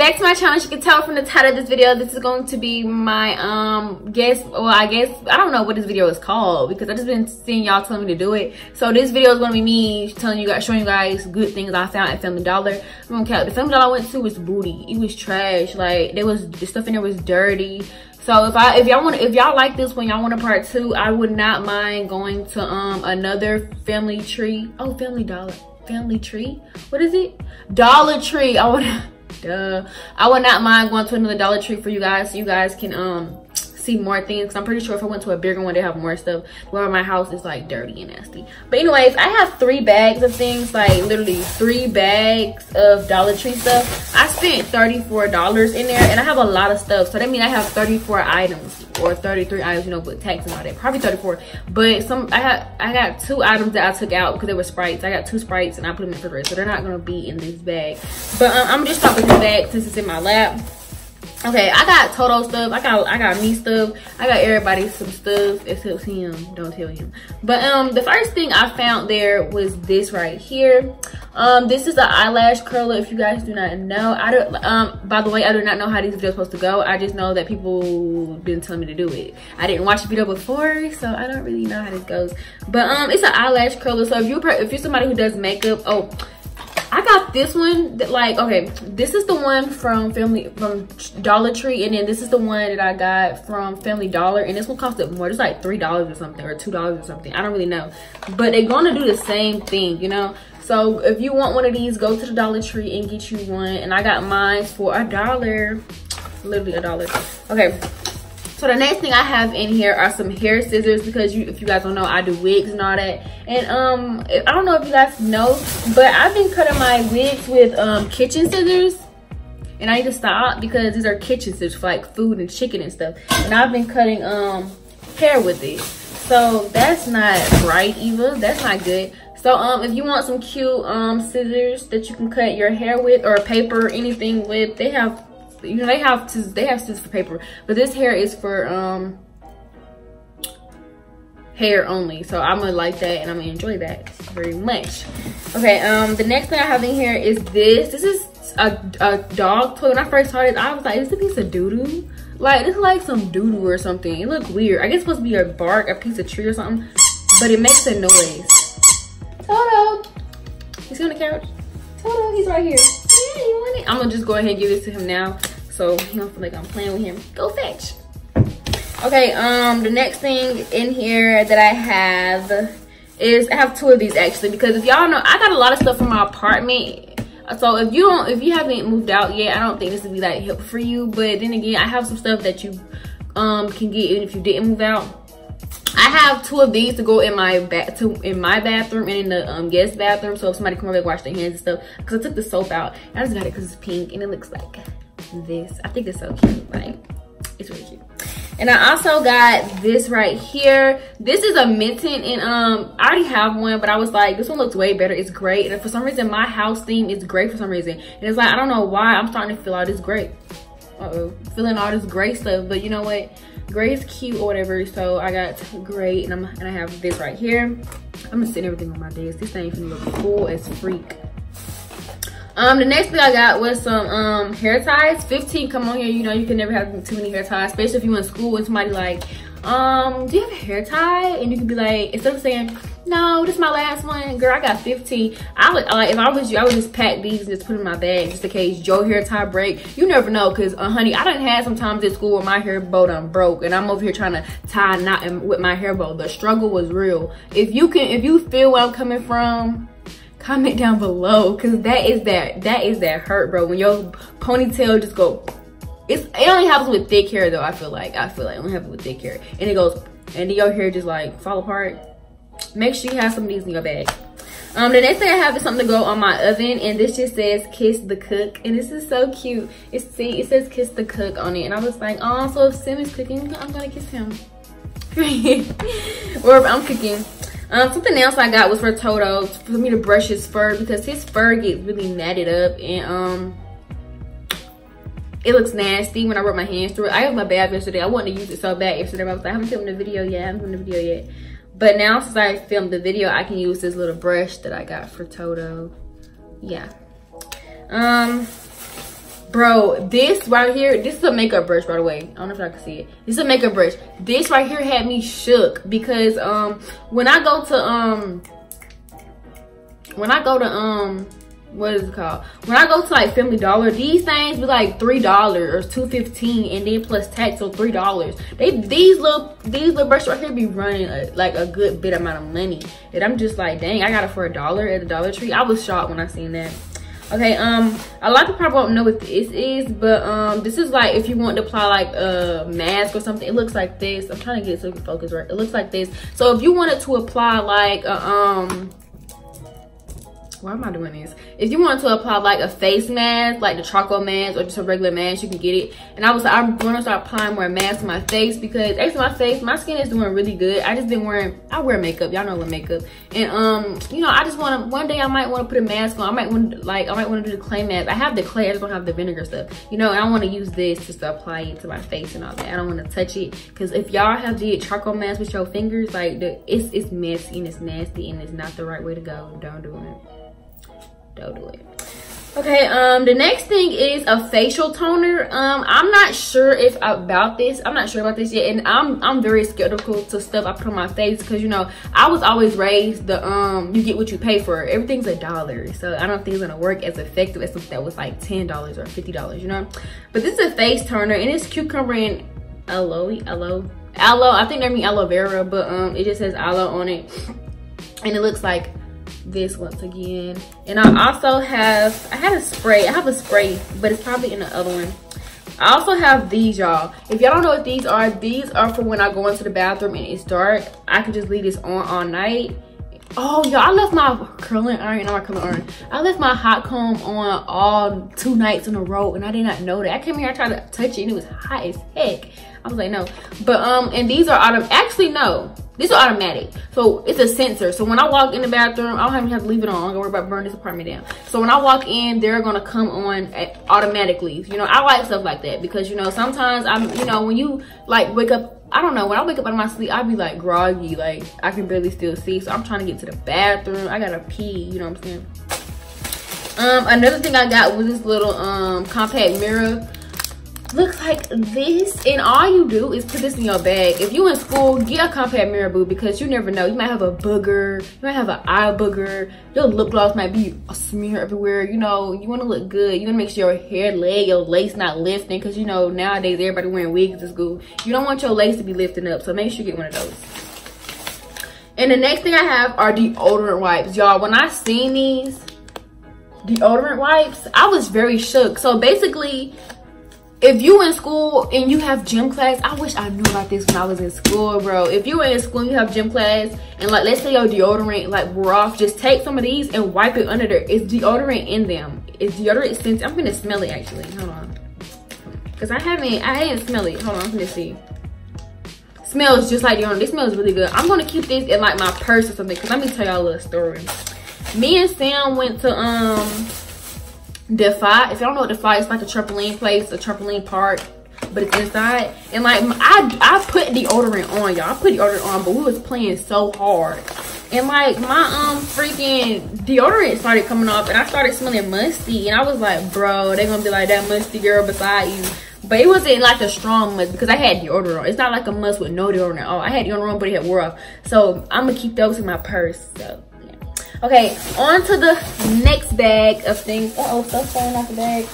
back to my channel. You can tell from the title of this video this is going to be my um guess well i guess i don't know what this video is called because i just been seeing y'all telling me to do it. So this video is going to be me telling you guys showing you guys good things i found at family dollar. I'm gonna count the family dollar i went to was booty. It was trash. Like there was the stuff in there was dirty. So if i if y'all want if y'all like this when y'all want a part two i would not mind going to um another family tree. Oh family dollar. Family tree? What is it? Dollar tree. I want duh. I would not mind going to another dollar tree for you guys. So you guys can um see more things i'm pretty sure if i went to a bigger one they have more stuff. Where my house is like dirty and nasty. But anyways i have three bags of things like literally three bags of dollar tree stuff. I spent 34 dollars in there and i have a lot of stuff. So that means i have 34 items or 33 items you know with tax and all that. Probably 34 but some i had i got two items that i took out because they were sprites. I got two sprites and i put them in the refrigerator. So they're not to be in this bag. But um, i'm just stopping this bag since it's in my lap okay i got toto stuff. I got i got me stuff. I got everybody some stuff except him. Don't tell him. But um the first thing i found there was this right here. Um this is an eyelash curler if you guys do not know. I don't um by the way i do not know how these videos are supposed to go. I just know that people been telling me to do it. I didn't watch the video before so i don't really know how this goes. But um it's an eyelash curler so if you if you're somebody who does makeup oh this one that like okay this is the one from family from Dollar Tree and then this is the one that I got from Family Dollar and this one costed more. It's like three dollars or something or two dollars or something. I don't really know. But they're gonna do the same thing you know? So if you want one of these go to the Dollar Tree and get you one. And I got mine for a dollar literally a dollar. Okay so the next thing I have in here are some hair scissors because you, if you guys don't know, I do wigs and all that. And um, I don't know if you guys know, but I've been cutting my wigs with um, kitchen scissors. And I need to stop because these are kitchen scissors for like food and chicken and stuff. And I've been cutting um hair with it. So that's not right either. That's not good. So um, if you want some cute um scissors that you can cut your hair with or paper or anything with, they have you know they have to they have scissors for paper. But this hair is for um hair only. So i'm gonna like that and i'm gonna enjoy that very much. Okay um the next thing i have in here is this. This is a, a dog toy. When i first saw this i was like is this a piece of doo-doo? Like this is like some doo-doo or something. It looked weird. I guess it's supposed to be a bark a piece of tree or something but it makes a noise. Toto! He's on the couch? Toto he's right here. Yeah you want it? I'm gonna just go ahead and give this to him now so he don't feel like I'm playing with him. Go fetch. Okay, um, the next thing in here that I have is I have two of these actually because if y'all know I got a lot of stuff from my apartment. So if you don't if you haven't moved out yet, I don't think this would be that helpful for you. But then again, I have some stuff that you um can get even if you didn't move out. I have two of these to go in my bath to in my bathroom and in the um, guest bathroom. So if somebody come over and wash their hands and stuff, because I took the soap out, I just got it because it's pink and it looks like this. I think it's so cute. Like, it's really cute. And I also got this right here. This is a mitten and um I already have one, but I was like, this one looks way better. It's great. And for some reason, my house theme is gray for some reason. And it's like, I don't know why I'm starting to feel all this gray. Uh-oh, feeling all this gray stuff. But you know what? Gray is cute or whatever. So I got gray and I'm and I have this right here. I'm gonna set everything on my desk. This thing finna look full as freak. Um, the next thing I got was some um hair ties. 15 come on here, you know you can never have too many hair ties, especially if you're in school and somebody like, um, do you have a hair tie? And you can be like, instead of saying, no, this is my last one, girl, I got 15. I would like if I was you, I would just pack these and just put in my bag just in case your hair tie break. You never know, cause uh, honey, I done had some times at school where my hair bow done broke and I'm over here trying to tie a knot with my hair bow. The struggle was real. If you can, if you feel where I'm coming from, comment down below because that is that that is that hurt bro. When your ponytail just go it's it only happens with thick hair though i feel like. I feel like it only happens with thick hair. And it goes and your hair just like fall apart. Make sure you have some of these in your bag. Um the next thing i have is something to go on my oven and this just says kiss the cook. And this is so cute. It's see it says kiss the cook on it. And i was like oh so if sim is cooking i'm gonna kiss him. Or if i'm cooking um, something else I got was for Toto for me to brush his fur because his fur gets really matted up and um it looks nasty when I rub my hands through it. I have my bath yesterday. I wanted to use it so bad yesterday. I was like, I haven't filmed the video yet. I haven't filmed the video yet. But now since I filmed the video, I can use this little brush that I got for Toto. Yeah. Um, Bro, this right here, this is a makeup brush, by the way. I don't know if I can see it. This is a makeup brush. This right here had me shook because um when I go to um when I go to um what is it called? When I go to like Family Dollar, these things be like three dollars or two fifteen, and then plus tax, so three dollars. They these little these little brushes right here be running a, like a good bit amount of money, and I'm just like, dang, I got it for a dollar at the Dollar Tree. I was shocked when I seen that. Okay, um, a lot of people probably won't know what this is, but um, this is like if you want to apply like a mask or something, it looks like this. I'm trying to get so focus right. It looks like this. So if you wanted to apply like a, um why am I doing this? If you want to apply like a face mask, like the charcoal mask or just a regular mask, you can get it. And I was like, I'm gonna start applying more masks to my face because actually my face, my skin is doing really good. I just been wearing, I wear makeup, y'all know what makeup. And um, you know, I just wanna, one day I might wanna put a mask on. I might want like, I might wanna do the clay mask. I have the clay, I just don't have the vinegar stuff. You know, and I wanna use this just to apply it to my face and all that. I don't wanna touch it. Cause if y'all have did charcoal mask with your fingers, like the, it's, it's messy and it's nasty and it's not the right way to go. Don't do it it okay um the next thing is a facial toner. Um i'm not sure if about this. I'm not sure about this yet and i'm i'm very skeptical to stuff i put on my face because you know i was always raised the um you get what you pay for. Everything's a dollar so i don't think it's gonna work as effective as something that was like ten dollars or fifty dollars you know? But this is a face toner and it's cucumber and aloe aloe aloe. I think they mean aloe vera but um it just says aloe on it. And it looks like this once again. And i also have i had a spray i have a spray but it's probably in the other one. I also have these y'all. If y'all don't know what these are these are for when i go into the bathroom and it's dark. I can just leave this on all night. Oh y'all i left my curling iron not my curling iron. I left my hot comb on all two nights in a row and i did not know that. I came here i tried to touch it and it was hot as heck. I was like no. But um and these are out of actually no this is automatic. So it's a sensor. So when I walk in the bathroom, I don't even have to leave it on. I'm gonna worry about burning this apartment down. So when I walk in, they're gonna come on automatically. You know, I like stuff like that because you know, sometimes I'm, you know, when you like wake up, I don't know, when I wake up out of my sleep, I'd be like groggy, like I can barely still see. So I'm trying to get to the bathroom. I gotta pee, you know what I'm saying? Um, another thing I got was this little um compact mirror looks like this and all you do is put this in your bag. If you in school get a compact mirror boo because you never know. You might have a booger you might have an eye booger. Your lip gloss might be a smear everywhere. You know you want to look good. You want to make sure your hair leg your lace not lifting because you know nowadays everybody wearing wigs to school. You don't want your lace to be lifting up so make sure you get one of those. And the next thing i have are deodorant wipes. Y'all when i seen these deodorant wipes i was very shook. So basically if you in school and you have gym class i wish i knew about this when i was in school bro. If you were in school and you have gym class and like let's say your deodorant like wore off just take some of these and wipe it under there. It's deodorant in them? It's deodorant scent? I'm gonna smell it actually. Hold on. Because i haven't i haven't smelled it. Hold on i'm gonna see. Smells just like deodorant. This smells really good. I'm gonna keep this in like my purse or something because let me tell y'all a little story. Me and sam went to um Defy. If y'all don't know what Defy, it's like a trampoline place, a trampoline park, but it's inside. And like I I put deodorant on, y'all. I put deodorant on, but we was playing so hard. And like my um freaking deodorant started coming off and I started smelling musty. And I was like, bro, they gonna be like that musty girl beside you. But it wasn't like a strong must because I had deodorant on. It's not like a must with no deodorant. Oh, I had deodorant, on, but it had wore off. So I'm gonna keep those in my purse. So Okay, on to the next bag of things. Uh oh, stuff falling off the bag.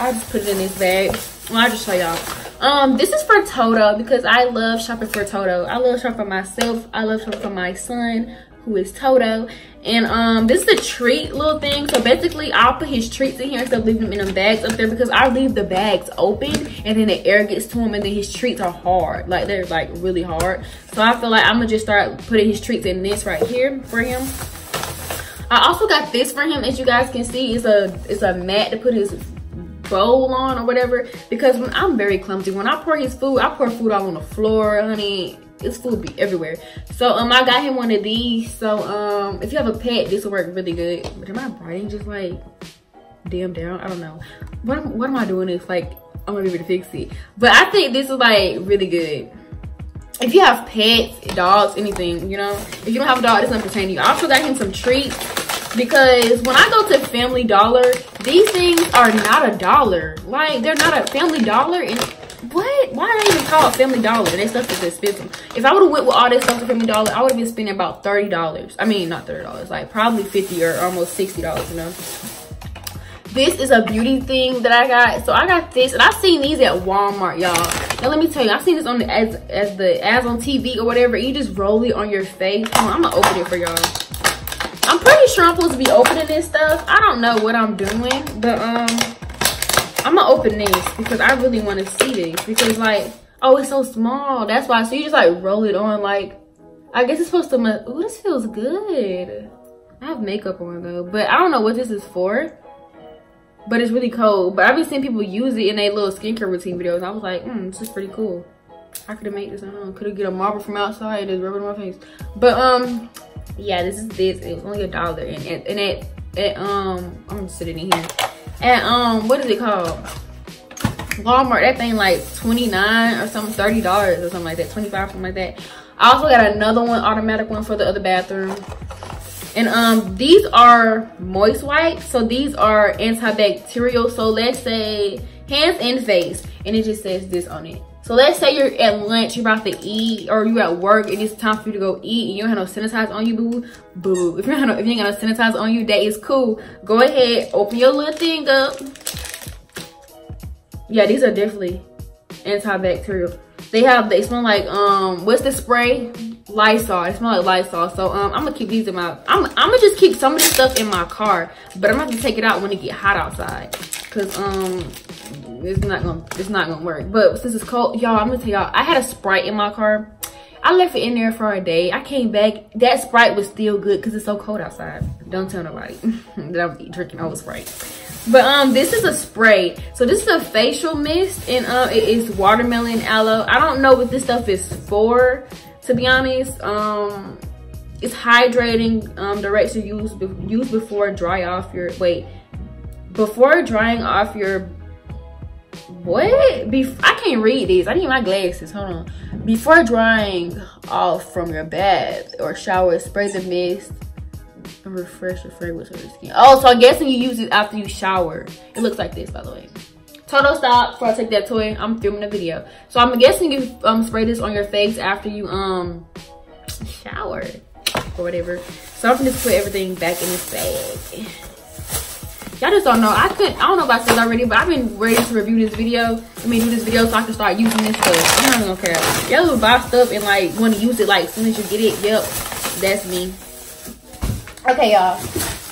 I just put it in this bag. Well, I'll just show y'all. Um, this is for Toto because I love shopping for Toto. I love shopping for myself. I love shopping for my son, who is Toto. And um, this is a treat little thing. So basically, I'll put his treats in here instead of leaving them in the bags up there because I leave the bags open and then the air gets to him and then his treats are hard. Like they're like really hard. So I feel like I'm gonna just start putting his treats in this right here for him. I also got this for him, as you guys can see. It's a it's a mat to put his bowl on or whatever. Because I'm very clumsy. When I pour his food, I pour food all on the floor, honey. It's food be everywhere. So um, I got him one of these. So um, if you have a pet, this will work really good. But am I writing just like damn down? I don't know. What am, what am I doing It's like I'm gonna be able to fix it? But I think this is like really good if you have pets, dogs, anything, you know, if you don't have a dog, it doesn't pertain to you. I also got him some treats because when I go to Family Dollar, These things are not a dollar. Like, they're not a family dollar. And what? Why are they even called family dollar? They stuff is expensive. If I would have went with all this stuff to family dollar, I would have been spending about $30. I mean, not $30. Like, probably 50 or almost $60, you know? this is a beauty thing that i got so i got this and i've seen these at walmart y'all now let me tell you i've seen this on the as as the as on tv or whatever you just roll it on your face on, i'm gonna open it for y'all i'm pretty sure i'm supposed to be opening this stuff i don't know what i'm doing but um i'm gonna open this because i really want to see this because like oh it's so small that's why so you just like roll it on like i guess it's supposed to oh this feels good i have makeup on though but i don't know what this is for but it's really cold. But I've been seeing people use it in their little skincare routine videos. I was like, hmm, this is pretty cool. I could have made this. I don't know. Could have get a marble from outside and just rub it on my face. But um, yeah, this is this. It was only a dollar, and and, and it, it um, I'm sitting in here. And um, what is it called? Walmart. That thing like 29 or something, 30 dollars or something like that, 25, something like that. I also got another one, automatic one for the other bathroom. And um, these are moist wipes. So these are antibacterial. So let's say hands and face. And it just says this on it. So let's say you're at lunch, you're about to eat, or you're at work, and it's time for you to go eat, and you don't have no sanitizer on you, boo boo. If you don't, if you ain't got no sanitizer on you, that is cool. Go ahead, open your little thing up. Yeah, these are definitely antibacterial. They have, they smell like, um, what's the spray? Lysol. It smells like Lysol. So um, I'm gonna keep these in my. I'm I'm gonna just keep some of this stuff in my car, but I'm gonna have to take it out when it get hot outside, cause um, it's not gonna it's not gonna work. But since it's cold, y'all, I'm gonna tell y'all. I had a Sprite in my car. I left it in there for a day. I came back. That Sprite was still good because it's so cold outside. Don't tell nobody that I'm drinking old Sprite. But um, this is a spray. So this is a facial mist, and uh, it is watermelon aloe. I don't know what this stuff is for to be honest um it's hydrating um directs to use use before dry off your wait before drying off your what Bef i can't read these i need my glasses hold on before drying off from your bath or shower spray the mist and refresh the fragrance of your skin oh so i'm guessing you use it after you shower it looks like this by the way Toto stop before I take that toy. I'm filming a video. So I'm guessing you um, spray this on your face after you um shower or whatever. So I'm gonna just put everything back in this bag. Y'all just don't know. I could I don't know if I said already, but I've been ready to review this video. I mean do this video so I can start using this stuff. I'm not gonna care. Y'all will buy stuff and like want to use it like as soon as you get it. Yep, that's me. Okay, y'all.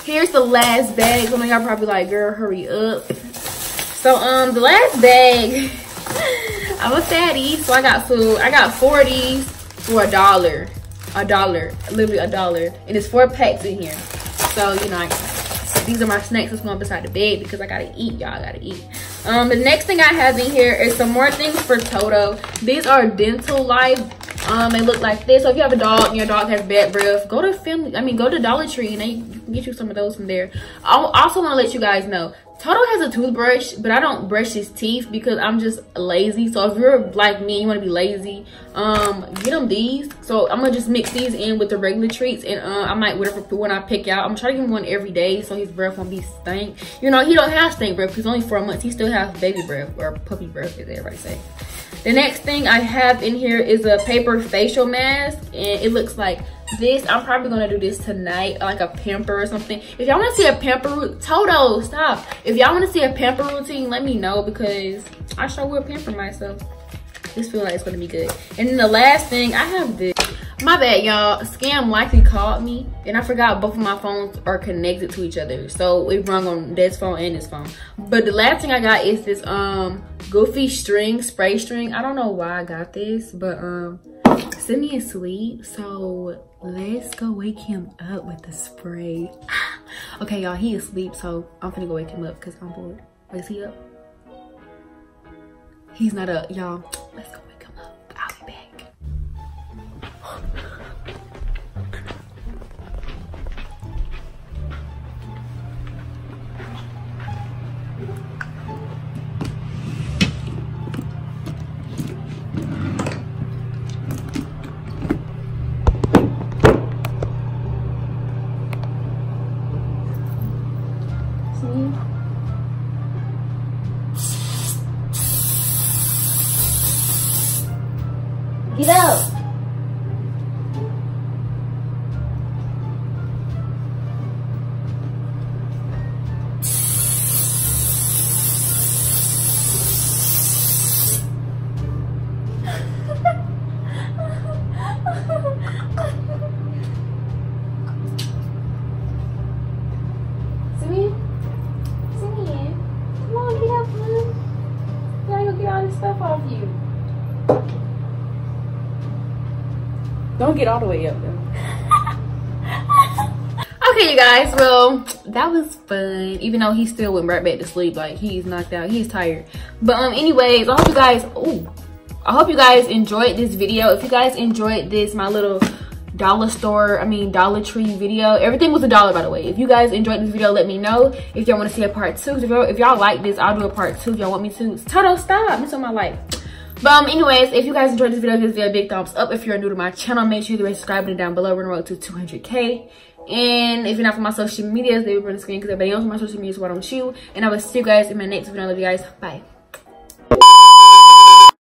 Here's the last bag. Some of y'all probably like, girl, hurry up. So um the last bag, I'm a fatty, so I got food. I got these for a dollar. A dollar, literally a dollar. And it's four packs in here. So, you know, I, these are my snacks that's going beside the bed because I gotta eat, y'all gotta eat. Um, the next thing I have in here is some more things for Toto. These are DentaLife. Um, they look like this. So if you have a dog and your dog has bad breath, go to family. I mean, go to Dollar Tree and they you can get you some of those from there. I also want to let you guys know Toto has a toothbrush, but I don't brush his teeth because I'm just lazy. So if you're like me, you want to be lazy, um, get them these. So I'm gonna just mix these in with the regular treats, and uh, I might whatever one I pick out. I'm trying to give him one every day so his breath won't be stank. You know, he don't have stank breath because only four months. He still has baby breath or puppy breath, as everybody say. The next thing I have in here is a paper facial mask, and it looks like this i'm probably gonna do this tonight like a pamper or something. If y'all want to see a pamper toto stop. If y'all want to see a pamper routine let me know because i sure will pamper myself. This feel like it's gonna be good. And then the last thing i have this. My bad y'all. Scam likely called me and i forgot both of my phones are connected to each other. So it rung on this phone and this phone. But the last thing i got is this um goofy string spray string. I don't know why i got this but um send me a asleep, so let's go wake him up with the spray. okay, y'all, he is asleep, so I'm gonna go wake him up because I'm bored. Is he up? He's not up, y'all. Let's go Don't get all the way up okay, you guys. Well, that was fun. Even though he still went right back to sleep. Like, he's knocked out. He's tired. But, um, anyways, I hope you guys... Ooh. I hope you guys enjoyed this video. If you guys enjoyed this, my little dollar store i mean dollar tree video everything was a dollar by the way if you guys enjoyed this video let me know if y'all want to see a part two if y'all like this i'll do a part two if y'all want me to toto stop miss on my life but um anyways if you guys enjoyed this video give this video a big thumbs up. If you're new to my channel make sure you subscribe button down below. We're on road to 200k and if you're not from my social medias they will be on the screen because everybody else on my social media so why don't you and i will see you guys in my next video. I love you guys. Bye